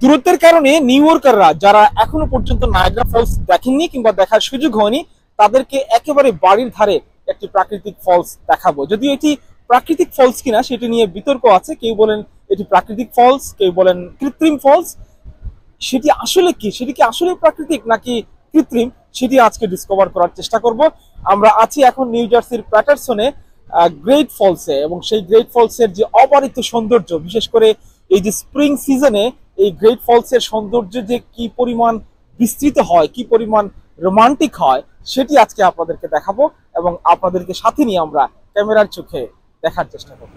দূরত্বের কারণে নিউ ইয়র্কাররা যারা এখনও পর্যন্ত নায়গ্রা ফলস দেখেননি কিংবা দেখার সুযোগ হয়নি, তাদেরকে একেবারে বাড়ির ধারে একটি প্রাকৃতিক ফলস দেখাবো। যদিও এটি প্রাকৃতিক ফলস কিনা সেটি নিয়ে বিতর্ক আছে। কেউ বলেন এটি প্রাকৃতিক ফলস কেউ বলেন কৃত্রিম ফলস সেটি আসলে কি? সেটি কি আসলে প্রাকৃতিক নাকি কৃত্রিম? সেটি আজকে ডিসকভার করার চেষ্টা করব। আমরা আছি এখন নিউ জার্সির প্যাটারসনে গ্রেট ফলসে এবং সেই গ্রেট ফলসের যে অবারিত সৌন্দর্য, বিশেষ করে এই যে স্প্রিং সিজনে এই গ্রেট ফলসের সৌন্দর্য যে কি পরিমাণ বিস্তৃত হয়, কি পরিমাণ রোমান্টিক হয়, সেটি আজকে আপনাদেরকে দেখাবো এবং আপনাদেরকে সাথে নিয়ে আমরা ক্যামেরার চোখে দেখার চেষ্টা করব।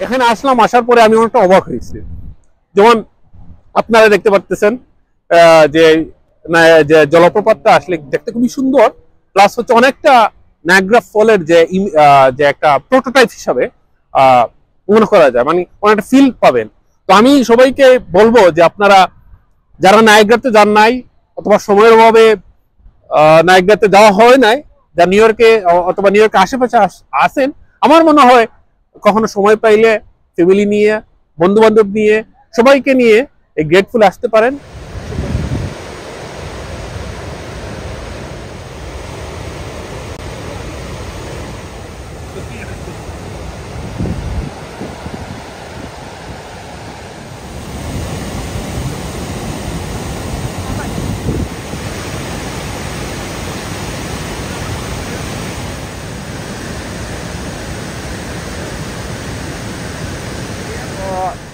এখানে আসলাম আসার পরে আমি অনেকটা অবাক হয়েছি। যেমন আপনারা দেখতে আহ, যে জলপ্রপাতটা আসলে দেখতে খুবই সুন্দর প্লাস হচ্ছে অনেকটা নায়াগ্রা ফলের যে যে একটা প্রোটোটাইপ হিসাবে মনে করা যায় মানে অনেকটা ফিল পাবেন। তো আমি সবাইকে বলব যে আপনারা যারা নায়াগ্রাতে যান নাই, অথবা সময়ের অভাবে নায়াগ্রাতে যাওয়া হয় নাই, যা নিউ ইয়র্কে অথবা নিউ ইয়র্কের আশেপাশে আসেন আমার মনে হয় কখনো সময় পাইলে ফ্যামিলি নিয়ে বন্ধু বান্ধব নিয়ে, সবাইকে নিয়ে এই গ্রেটফুল আসতে পারেন।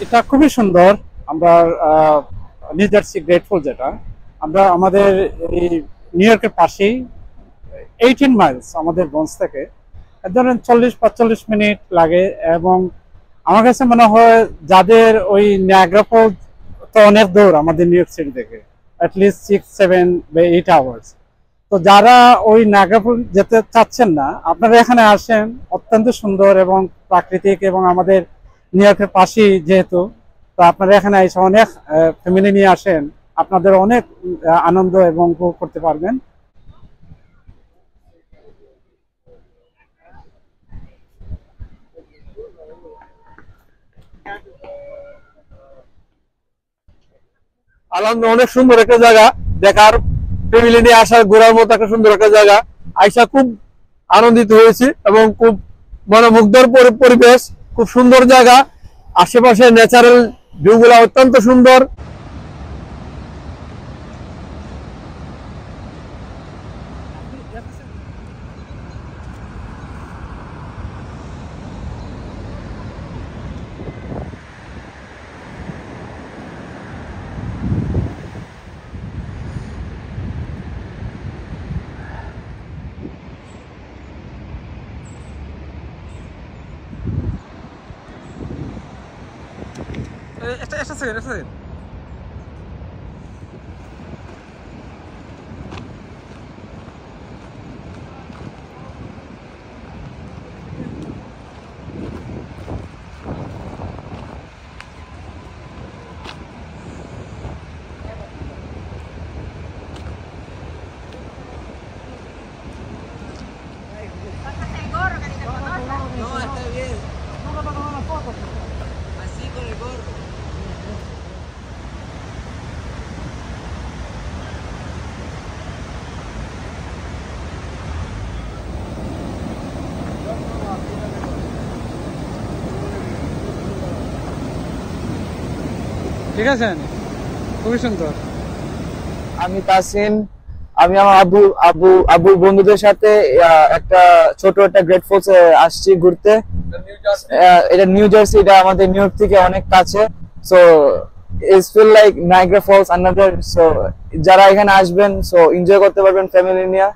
এটা খুবই সুন্দর। আমরা নিউ জার্সি গ্রেটফুল যেটা। আমরা আমাদের এই নিউ ইয়র্কের পাশেই এইটিন মাইলস আমাদের বঞ্চ থেকে ধরেন চল্লিশ পাঁচচল্লিশ মিনিট লাগে এবং আমার কাছে মনে হয় যাদের ওই ন্যাগ্রাফল তো অনেক দূর আমাদের নিউ ইয়র্ক সিটি থেকে অ্যাটলিস্ট সিক্স সেভেন বা এইট আওয়ার্স তো যারা ওই নাগাপুর যেতে চাচ্ছেন না, আপনারা এখানে আসেন, অত্যন্ত সুন্দর এবং প্রাকৃতিক এবং আমাদের নিউ ইয়র্কের পাশেই যেহেতু, তো আপনারা এখানে এসে অনেক ফ্যামিলি নিয়ে আসেন, আপনাদের অনেক আনন্দ এবং উপভোগ করতে পারবেন। আলহামদুলিল্লাহ, অনেক সুন্দর একটা জায়গা। দেখার ফ্যামিলি নিয়ে আসার, ঘোরার মতো একটা সুন্দর একটা জায়গা। আইসা খুব আনন্দিত হয়েছি এবং খুব মনোমুগ্ধর মুগ্ধর পরিবেশ, খুব সুন্দর জায়গা। আশেপাশে ন্যাচারাল ভিউ গুলা অত্যন্ত সুন্দর। একটা একটা সেকেন্ড একটা সেকেন্ড ঠিক আছে? খুবই সুন্দর। আমি তাসিন, আমি আমার আবু আবু আবুর বন্ধুদের সাথে একটা ছোট একটা গ্রেট ফলস আসছি ঘুরতে। এটা নিউ জার্সি এটা আমাদের নিউ ইয়র্ক থেকে অনেক কাছে। So it's feel like Niagara Falls another so যারা এখানে আসবেন সো এনজয় করতে পারবেন ফ্যামিলি নিয়ে।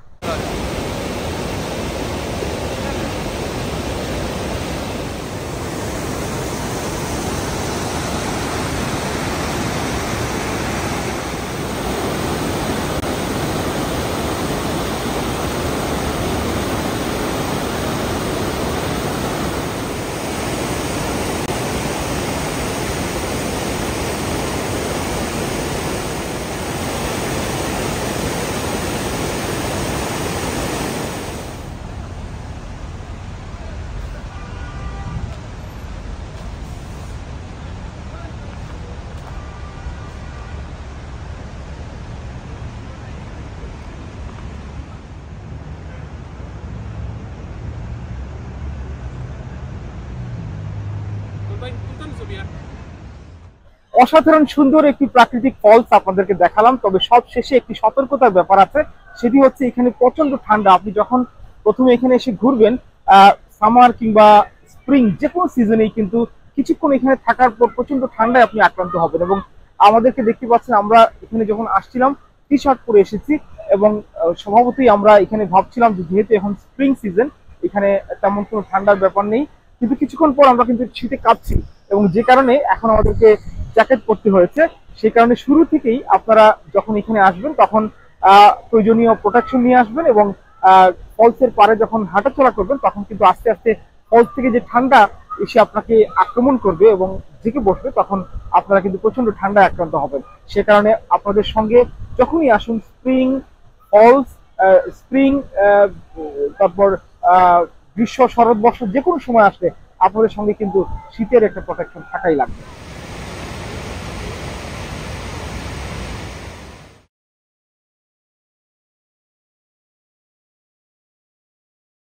অসাধারণ, সুন্দর একটি প্রাকৃতিক ফলস আপনাদেরকে দেখালাম। তবে সব শেষে একটি সতর্কতার ব্যাপার আছে, সেটি হচ্ছে এখানে প্রচণ্ড ঠান্ডা। আপনি যখন প্রথমে এখানে এসে ঘুরবেন সামার কিংবা স্প্রিং যে কোনো সিজনেই কিন্তু কিছুক্ষণ এখানে থাকার পর প্রচণ্ড ঠান্ডায় আপনি আক্রান্ত হবেন। এবং আমাদেরকে দেখতে পাচ্ছেন, আমরা এখানে যখন আসছিলাম টি শার্ট পরে এসেছি এবং স্বভাবতই আমরা এখানে ভাবছিলাম যে যেহেতু এখন স্প্রিং সিজন এখানে তেমন কোনো ঠান্ডার ব্যাপার নেই। কিন্তু কিছুক্ষণ পর আমরা কিন্তু শীতে কাঁপছি এবং যে কারণে এখন আমাদেরকে জ্যাকেট পরতে হয়েছে। সেই কারণে শুরু থেকেই আপনারা যখন এখানে আসবেন তখন প্রয়োজনীয় প্রোটেকশন নিয়ে আসবেন এবং ফলসের পারে যখন হাঁটাচলা করবেন তখন কিন্তু আস্তে আস্তে ফলস থেকে যে ঠান্ডা এসে আপনাকে আক্রমণ করবে এবং জেগে বসবে, তখন আপনারা কিন্তু প্রচণ্ড ঠান্ডায় আক্রান্ত হবেন। সে কারণে আপনাদের সঙ্গে যখনই আসুন স্প্রিং ফলস স্প্রিং তারপর গ্রীষ্ম, শরৎ, বর্ষা যে কোনো সময় আসলে আপনাদের সঙ্গে কিন্তু শীতের একটা প্রোটেকশন থাকাই লাগবে।